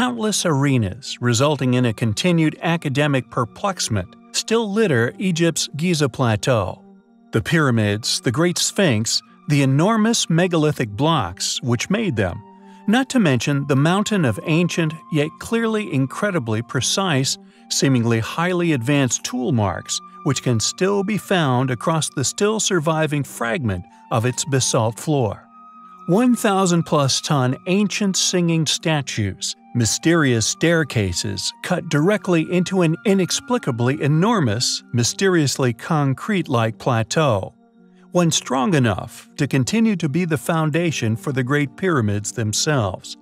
countless arenas, resulting in a continued academic perplexment, still litter Egypt's Giza Plateau. The pyramids, the Great Sphinx, the enormous megalithic blocks which made them, not to mention the mountain of ancient yet clearly incredibly precise, seemingly highly advanced tool marks which can still be found across the still surviving fragment of its basalt floor. 1,000 plus ton ancient singing statues, mysterious staircases cut directly into an inexplicably enormous, mysteriously concrete like plateau, one strong enough to continue to be the foundation for the Great Pyramids themselves.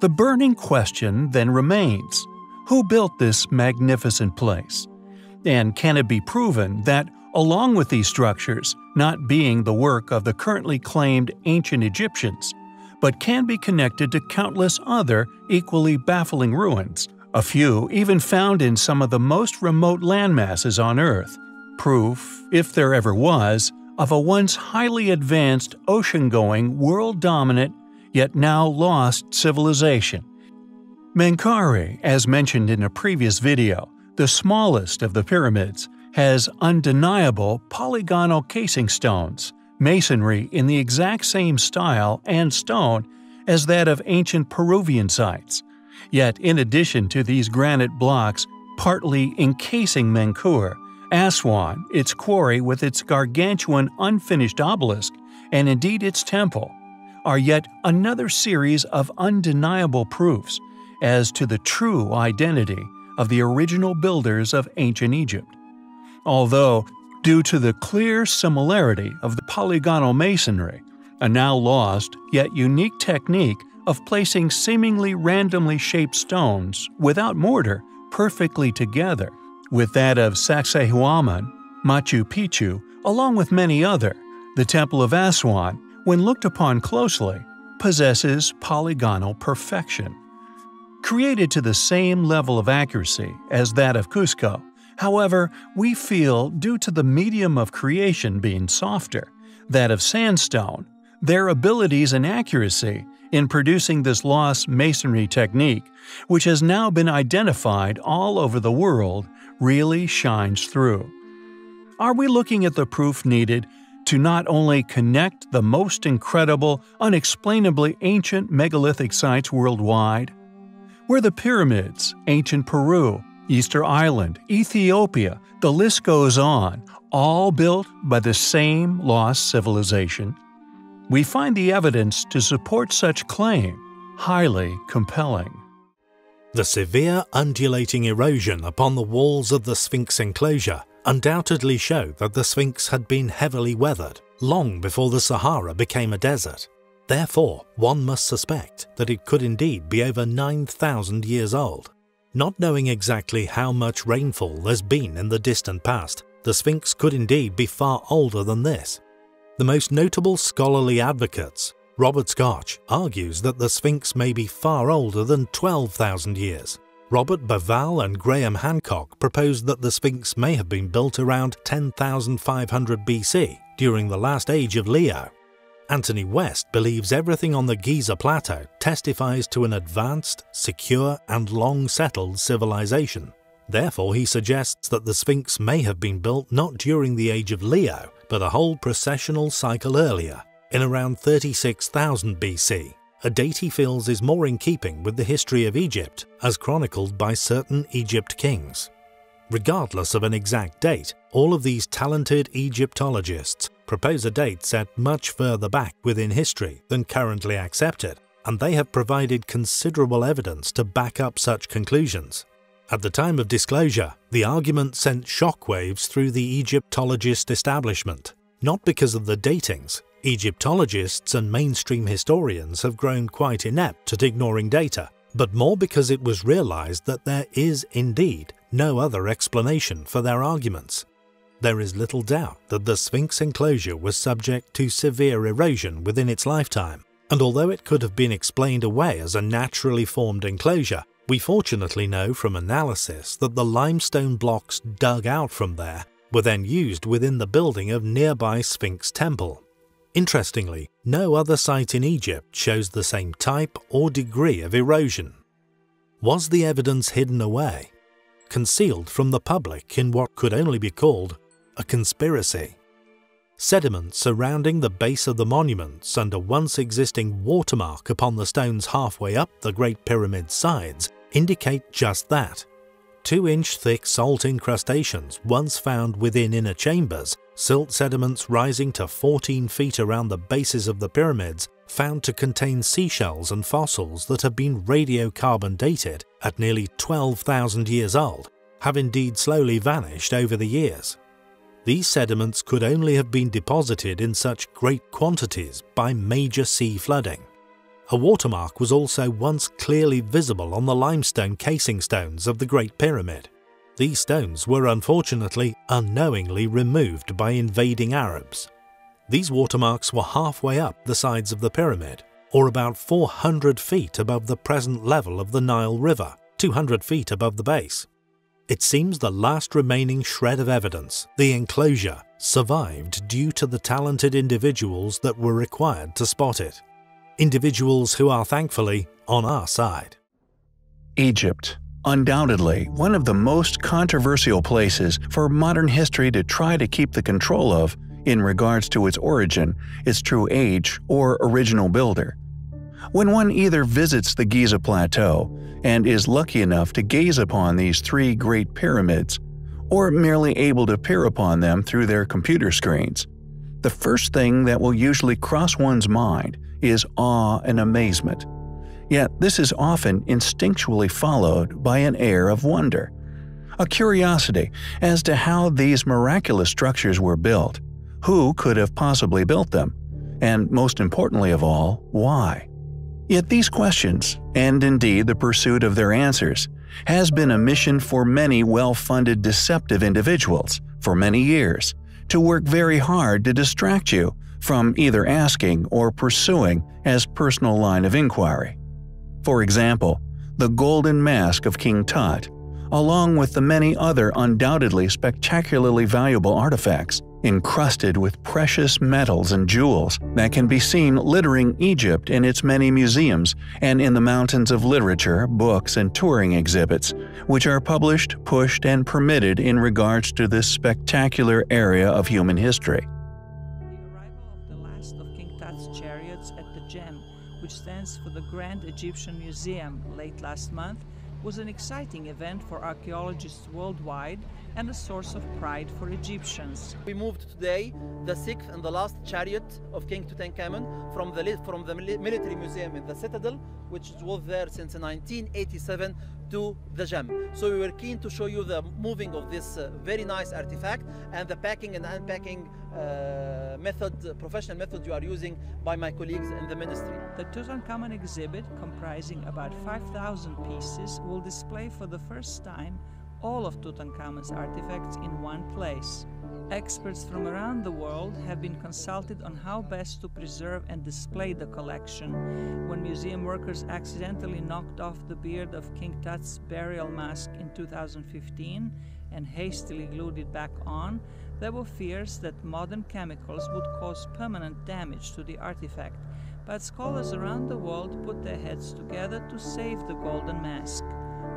The burning question then remains who built this magnificent place? And can it be proven that along with these structures not being the work of the currently claimed ancient Egyptians, but can be connected to countless other equally baffling ruins, a few even found in some of the most remote landmasses on Earth, proof, if there ever was, of a once highly advanced ocean-going, world-dominant, yet now lost civilization. Menkaure, as mentioned in a previous video, the smallest of the pyramids, has undeniable polygonal casing stones, masonry in the exact same style and stone as that of ancient Peruvian sites. Yet, in addition to these granite blocks partly encasing Menkaure, Aswan, its quarry with its gargantuan unfinished obelisk, and indeed its temple, are yet another series of undeniable proofs as to the true identity of the original builders of ancient Egypt although, due to the clear similarity of the polygonal masonry, a now lost yet unique technique of placing seemingly randomly shaped stones without mortar perfectly together, with that of Sacsayhuaman, Machu Picchu, along with many other, the Temple of Aswan, when looked upon closely, possesses polygonal perfection. Created to the same level of accuracy as that of Cusco, However, we feel, due to the medium of creation being softer, that of sandstone, their abilities and accuracy in producing this lost masonry technique, which has now been identified all over the world, really shines through. Are we looking at the proof needed to not only connect the most incredible, unexplainably ancient megalithic sites worldwide? Were the pyramids, ancient Peru, Easter Island, Ethiopia, the list goes on, all built by the same lost civilization. We find the evidence to support such claim highly compelling. The severe undulating erosion upon the walls of the Sphinx enclosure undoubtedly show that the Sphinx had been heavily weathered long before the Sahara became a desert. Therefore, one must suspect that it could indeed be over 9,000 years old. Not knowing exactly how much rainfall there's been in the distant past, the Sphinx could indeed be far older than this. The most notable scholarly advocates, Robert Schoch, argues that the Sphinx may be far older than 12,000 years. Robert Bauval and Graham Hancock proposed that the Sphinx may have been built around 10,500 BC during the last age of Leo. Anthony West believes everything on the Giza Plateau testifies to an advanced, secure, and long settled civilization. Therefore, he suggests that the Sphinx may have been built not during the age of Leo, but a whole precessional cycle earlier, in around 36,000 BC, a date he feels is more in keeping with the history of Egypt as chronicled by certain Egypt kings. Regardless of an exact date, all of these talented Egyptologists propose a date set much further back within history than currently accepted, and they have provided considerable evidence to back up such conclusions. At the time of disclosure, the argument sent shockwaves through the Egyptologist establishment, not because of the datings. Egyptologists and mainstream historians have grown quite inept at ignoring data, but more because it was realized that there is indeed no other explanation for their arguments. There is little doubt that the Sphinx enclosure was subject to severe erosion within its lifetime, and although it could have been explained away as a naturally formed enclosure, we fortunately know from analysis that the limestone blocks dug out from there were then used within the building of nearby Sphinx Temple. Interestingly, no other site in Egypt shows the same type or degree of erosion. Was the evidence hidden away, concealed from the public in what could only be called a conspiracy? Sediment surrounding the base of the monuments and a once existing watermark upon the stones halfway up the Great Pyramid's sides indicate just that. Two inch thick salt incrustations once found within inner chambers, silt sediments rising to 14 feet around the bases of the pyramids found to contain seashells and fossils that have been radiocarbon dated at nearly 12,000 years old, have indeed slowly vanished over the years. These sediments could only have been deposited in such great quantities by major sea flooding. A watermark was also once clearly visible on the limestone casing stones of the Great Pyramid. These stones were unfortunately unknowingly removed by invading Arabs. These watermarks were halfway up the sides of the pyramid, or about 400 feet above the present level of the Nile River, 200 feet above the base. It seems the last remaining shred of evidence, the enclosure, survived due to the talented individuals that were required to spot it individuals who are thankfully on our side. Egypt. Undoubtedly, one of the most controversial places for modern history to try to keep the control of in regards to its origin, its true age, or original builder. When one either visits the Giza Plateau and is lucky enough to gaze upon these three great pyramids, or merely able to peer upon them through their computer screens, the first thing that will usually cross one's mind is awe and amazement. Yet this is often instinctually followed by an air of wonder, a curiosity as to how these miraculous structures were built, who could have possibly built them, and most importantly of all, why. Yet these questions, and indeed the pursuit of their answers, has been a mission for many well-funded deceptive individuals for many years to work very hard to distract you from either asking or pursuing as personal line of inquiry. For example, the golden mask of King Tut, along with the many other undoubtedly spectacularly valuable artifacts encrusted with precious metals and jewels that can be seen littering Egypt in its many museums and in the mountains of literature, books, and touring exhibits, which are published, pushed, and permitted in regards to this spectacular area of human history. The arrival of the last of King Tut's chariots at the GEM, which stands for the Grand Egyptian Museum, late last month, was an exciting event for archaeologists worldwide and a source of pride for Egyptians. We moved today the sixth and the last chariot of King Tutankhamun from the, from the military museum in the citadel, which was there since 1987, to the GEM. So we were keen to show you the moving of this uh, very nice artifact and the packing and unpacking uh, method, professional method you are using by my colleagues in the ministry. The Tutankhamun exhibit, comprising about 5,000 pieces, will display for the first time all of Tutankhamun's artifacts in one place. Experts from around the world have been consulted on how best to preserve and display the collection. When museum workers accidentally knocked off the beard of King Tut's burial mask in 2015 and hastily glued it back on, there were fears that modern chemicals would cause permanent damage to the artifact. But scholars around the world put their heads together to save the golden mask.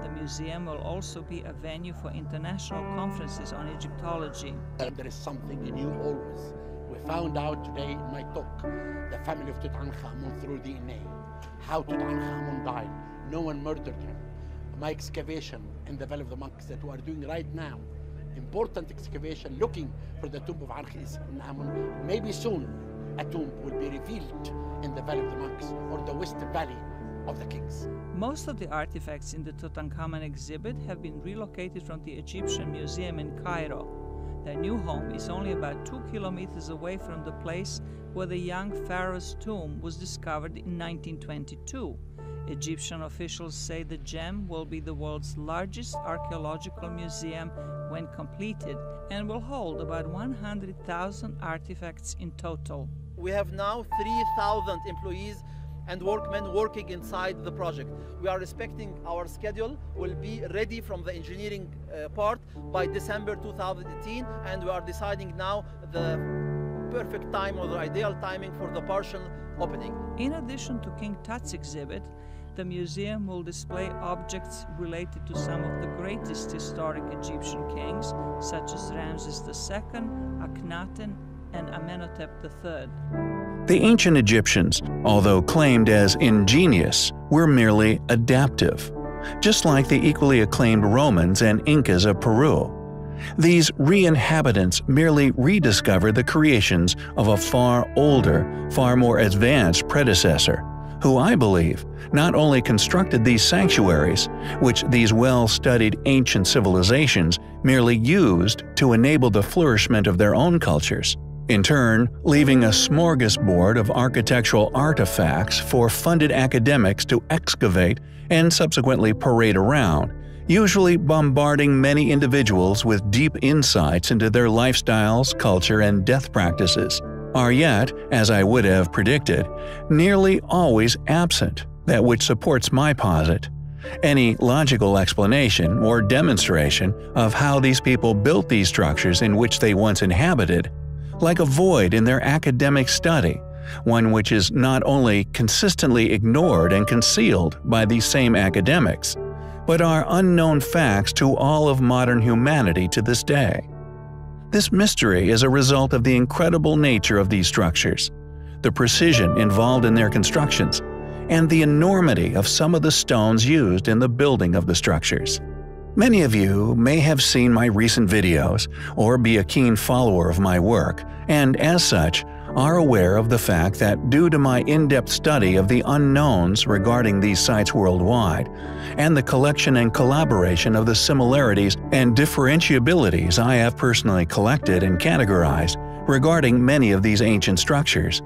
The museum will also be a venue for international conferences on Egyptology. There is something new always. We found out today in my talk the family of Tutankhamun through DNA, how Tutankhamun died. No one murdered him. My excavation in the Valley of the Monkeys that we are doing right now, important excavation looking for the tomb of Ankhis in Amun. Maybe soon a tomb will be revealed in the Valley of the Monkeys or the West Valley of the kings. Most of the artifacts in the Tutankhamun exhibit have been relocated from the Egyptian Museum in Cairo. Their new home is only about two kilometers away from the place where the young pharaoh's tomb was discovered in 1922. Egyptian officials say the GEM will be the world's largest archaeological museum when completed and will hold about 100,000 artifacts in total. We have now 3,000 employees and workmen working inside the project. We are respecting our schedule, will be ready from the engineering uh, part by December 2018 and we are deciding now the perfect time or the ideal timing for the partial opening. In addition to King Tut's exhibit, the museum will display objects related to some of the greatest historic Egyptian kings, such as Ramses II, Akhenaten, and Amenhotep III. The ancient Egyptians, although claimed as ingenious, were merely adaptive, just like the equally acclaimed Romans and Incas of Peru. These re-inhabitants merely rediscovered the creations of a far older, far more advanced predecessor, who I believe not only constructed these sanctuaries, which these well-studied ancient civilizations merely used to enable the flourishment of their own cultures, in turn leaving a smorgasbord of architectural artifacts for funded academics to excavate and subsequently parade around, usually bombarding many individuals with deep insights into their lifestyles, culture, and death practices, are yet, as I would have predicted, nearly always absent, that which supports my posit. Any logical explanation or demonstration of how these people built these structures in which they once inhabited, like a void in their academic study, one which is not only consistently ignored and concealed by these same academics, but are unknown facts to all of modern humanity to this day. This mystery is a result of the incredible nature of these structures, the precision involved in their constructions, and the enormity of some of the stones used in the building of the structures. Many of you may have seen my recent videos or be a keen follower of my work, and as such, are aware of the fact that due to my in-depth study of the unknowns regarding these sites worldwide, and the collection and collaboration of the similarities and differentiabilities I have personally collected and categorized regarding many of these ancient structures,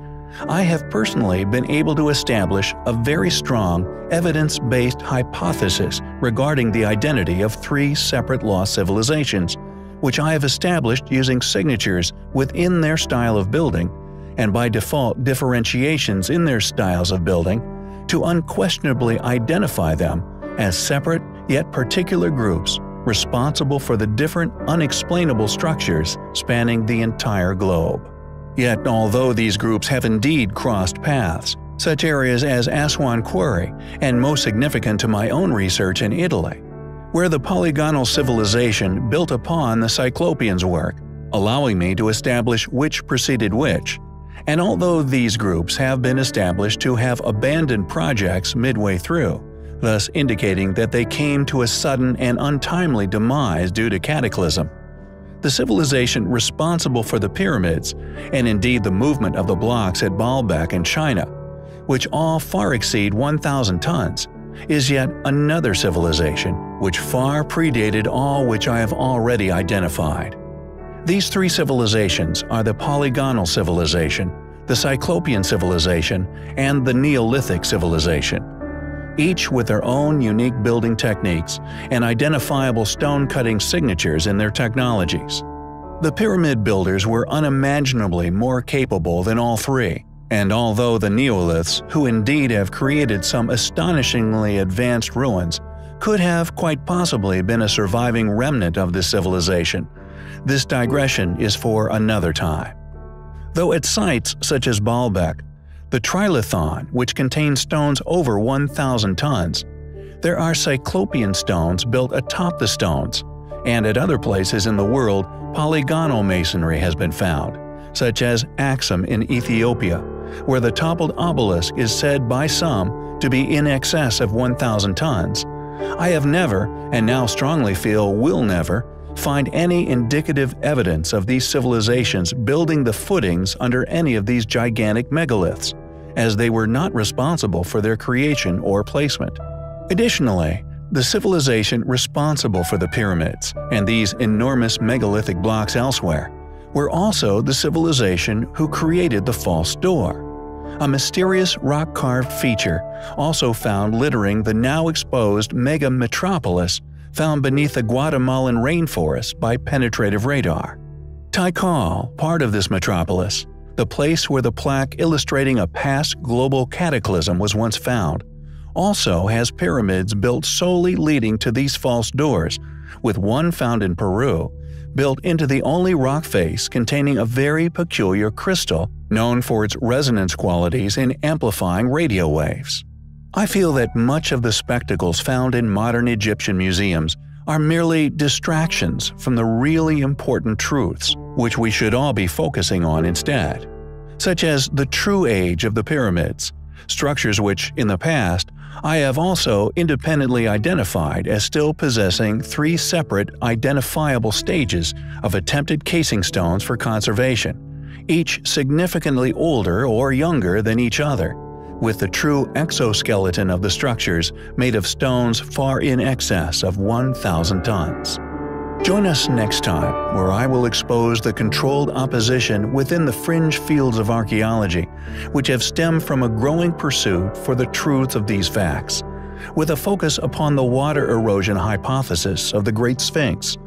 I have personally been able to establish a very strong, evidence-based hypothesis regarding the identity of three separate lost civilizations, which I have established using signatures within their style of building and by default differentiations in their styles of building, to unquestionably identify them as separate yet particular groups responsible for the different unexplainable structures spanning the entire globe. Yet although these groups have indeed crossed paths, such areas as Aswan Quarry, and most significant to my own research in Italy, where the polygonal civilization built upon the Cyclopeans' work, allowing me to establish which preceded which, and although these groups have been established to have abandoned projects midway through, thus indicating that they came to a sudden and untimely demise due to cataclysm, the civilization responsible for the pyramids, and indeed the movement of the blocks at Baalbek in China, which all far exceed 1,000 tons, is yet another civilization which far predated all which I have already identified. These three civilizations are the Polygonal Civilization, the Cyclopean Civilization, and the Neolithic Civilization. Each with their own unique building techniques and identifiable stone-cutting signatures in their technologies. The pyramid builders were unimaginably more capable than all three, and although the Neoliths, who indeed have created some astonishingly advanced ruins, could have quite possibly been a surviving remnant of this civilization, this digression is for another time. Though at sites such as Baalbek, the Trilithon, which contains stones over 1,000 tons, there are cyclopean stones built atop the stones, and at other places in the world polygonal masonry has been found, such as Axum in Ethiopia, where the toppled obelisk is said by some to be in excess of 1,000 tons. I have never, and now strongly feel will never, find any indicative evidence of these civilizations building the footings under any of these gigantic megaliths, as they were not responsible for their creation or placement. Additionally, the civilization responsible for the pyramids and these enormous megalithic blocks elsewhere were also the civilization who created the false door, a mysterious rock-carved feature also found littering the now exposed mega metropolis found beneath the Guatemalan rainforest by penetrative radar. Tikal, part of this metropolis, the place where the plaque illustrating a past global cataclysm was once found, also has pyramids built solely leading to these false doors, with one found in Peru, built into the only rock face containing a very peculiar crystal known for its resonance qualities in amplifying radio waves. I feel that much of the spectacles found in modern Egyptian museums are merely distractions from the really important truths, which we should all be focusing on instead, such as the true age of the pyramids, structures which, in the past, I have also independently identified as still possessing three separate identifiable stages of attempted casing stones for conservation, each significantly older or younger than each other, with the true exoskeleton of the structures made of stones far in excess of 1,000 tons. Join us next time, where I will expose the controlled opposition within the fringe fields of archaeology, which have stemmed from a growing pursuit for the truth of these facts, with a focus upon the water erosion hypothesis of the Great Sphinx,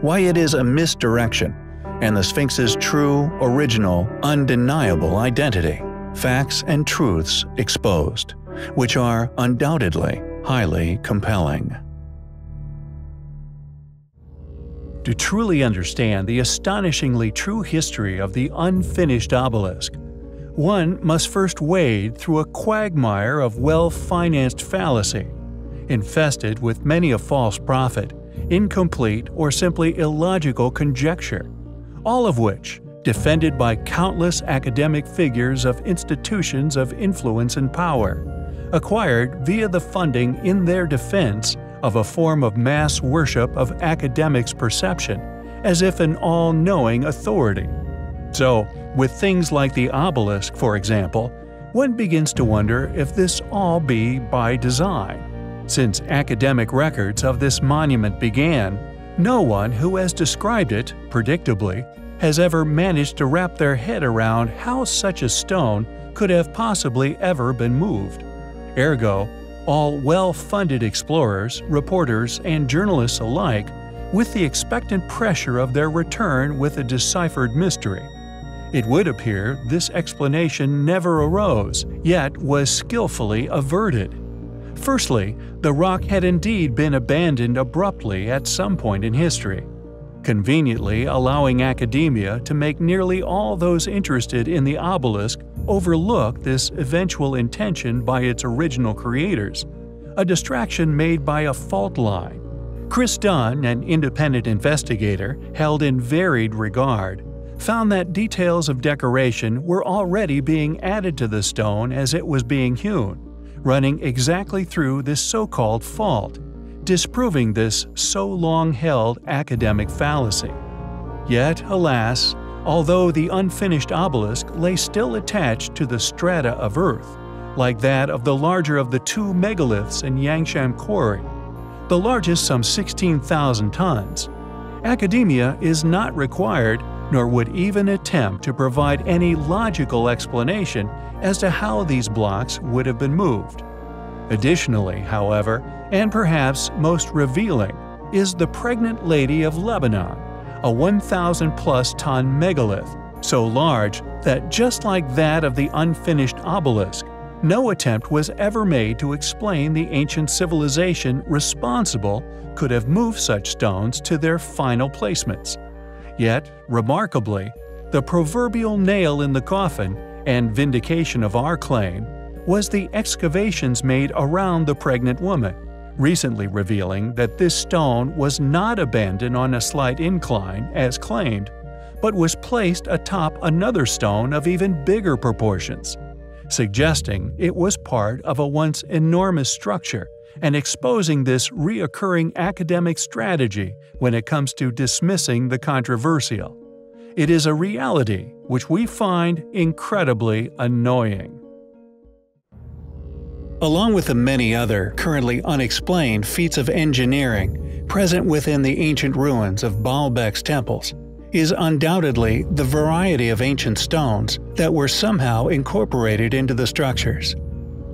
why it is a misdirection, and the Sphinx's true, original, undeniable identity. Facts and truths exposed, which are undoubtedly highly compelling. To truly understand the astonishingly true history of the unfinished obelisk, one must first wade through a quagmire of well-financed fallacy, infested with many a false prophet, incomplete or simply illogical conjecture, all of which, defended by countless academic figures of institutions of influence and power, acquired via the funding in their defense of a form of mass worship of academics' perception, as if an all knowing authority. So, with things like the obelisk, for example, one begins to wonder if this all be by design. Since academic records of this monument began, no one who has described it, predictably, has ever managed to wrap their head around how such a stone could have possibly ever been moved. Ergo, all well-funded explorers, reporters, and journalists alike with the expectant pressure of their return with a deciphered mystery. It would appear this explanation never arose, yet was skillfully averted. Firstly, the rock had indeed been abandoned abruptly at some point in history, conveniently allowing academia to make nearly all those interested in the obelisk overlook this eventual intention by its original creators, a distraction made by a fault line. Chris Dunn, an independent investigator held in varied regard, found that details of decoration were already being added to the stone as it was being hewn, running exactly through this so-called fault, disproving this so long held academic fallacy. Yet, alas, although the unfinished obelisk lay still attached to the strata of earth, like that of the larger of the two megaliths in Yangshan Quarry, the largest some 16,000 tons. Academia is not required nor would even attempt to provide any logical explanation as to how these blocks would have been moved. Additionally, however, and perhaps most revealing, is the pregnant lady of Lebanon, a 1,000 plus ton megalith, so large that just like that of the unfinished obelisk, no attempt was ever made to explain the ancient civilization responsible could have moved such stones to their final placements. Yet, remarkably, the proverbial nail in the coffin and vindication of our claim was the excavations made around the pregnant woman, recently revealing that this stone was not abandoned on a slight incline, as claimed, but was placed atop another stone of even bigger proportions, suggesting it was part of a once enormous structure and exposing this reoccurring academic strategy when it comes to dismissing the controversial. It is a reality which we find incredibly annoying. Along with the many other, currently unexplained feats of engineering present within the ancient ruins of Baalbek's temples, is undoubtedly the variety of ancient stones that were somehow incorporated into the structures.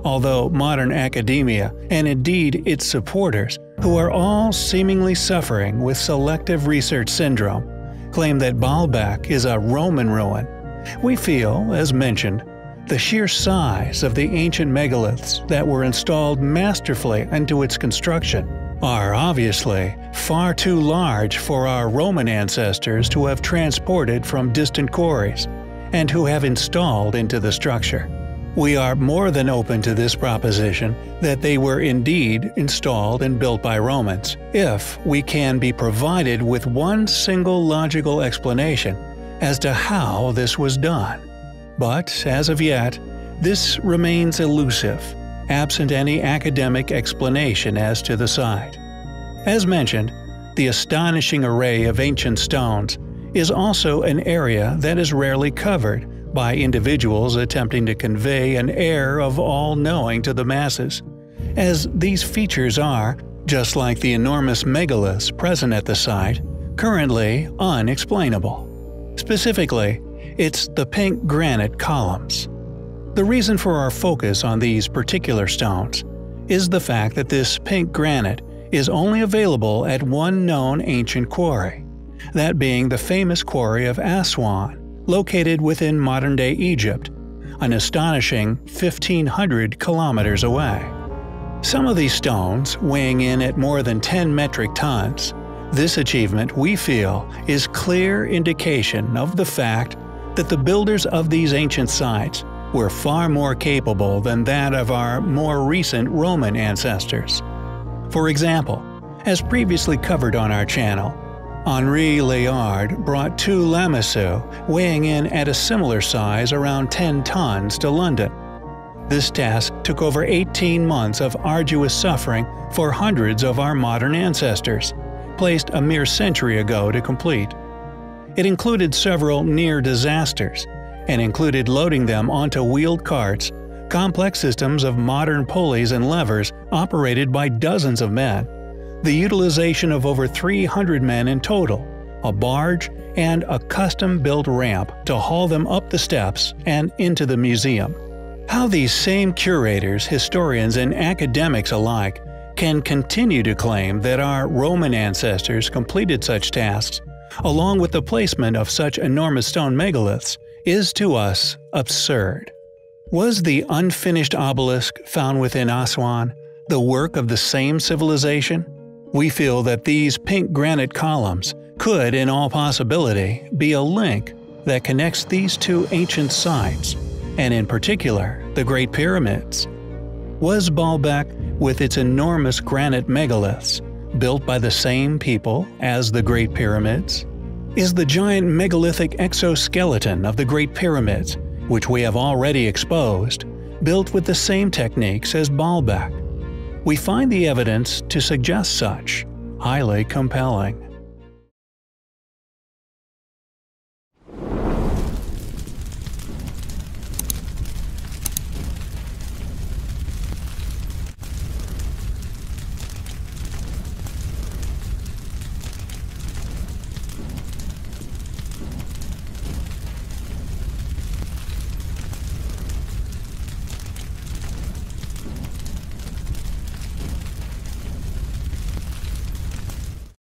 Although modern academia, and indeed its supporters, who are all seemingly suffering with selective research syndrome, claim that Baalbek is a Roman ruin, we feel, as mentioned, the sheer size of the ancient megaliths that were installed masterfully into its construction are obviously far too large for our Roman ancestors to have transported from distant quarries and who have installed into the structure. We are more than open to this proposition that they were indeed installed and built by Romans, if we can be provided with one single logical explanation as to how this was done. But, as of yet, this remains elusive, absent any academic explanation as to the site. As mentioned, the astonishing array of ancient stones is also an area that is rarely covered by individuals attempting to convey an air of all-knowing to the masses, as these features are, just like the enormous megaliths present at the site, currently unexplainable. Specifically, it's the pink granite columns. The reason for our focus on these particular stones is the fact that this pink granite is only available at one known ancient quarry, that being the famous quarry of Aswan, located within modern-day Egypt, an astonishing 1,500 kilometers away. Some of these stones weighing in at more than 10 metric tons, this achievement, we feel, is clear indication of the fact that the builders of these ancient sites were far more capable than that of our more recent Roman ancestors. For example, as previously covered on our channel, Henry Layard brought two lamassu weighing in at a similar size around 10 tons to London. This task took over 18 months of arduous suffering for hundreds of our modern ancestors, placed a mere century ago to complete. It included several near disasters, and included loading them onto wheeled carts, complex systems of modern pulleys and levers operated by dozens of men, the utilization of over 300 men in total, a barge, and a custom-built ramp to haul them up the steps and into the museum. How these same curators, historians, and academics alike can continue to claim that our Roman ancestors completed such tasks, along with the placement of such enormous stone megaliths, is to us absurd. Was the unfinished obelisk found within Aswan the work of the same civilization? We feel that these pink granite columns could, in all possibility, be a link that connects these two ancient sites, and in particular, the Great Pyramids. Was Baalbek, with its enormous granite megaliths, built by the same people as the Great Pyramids? Is the giant megalithic exoskeleton of the Great Pyramids, which we have already exposed, built with the same techniques as Baalbek? We find the evidence to suggest such highly compelling.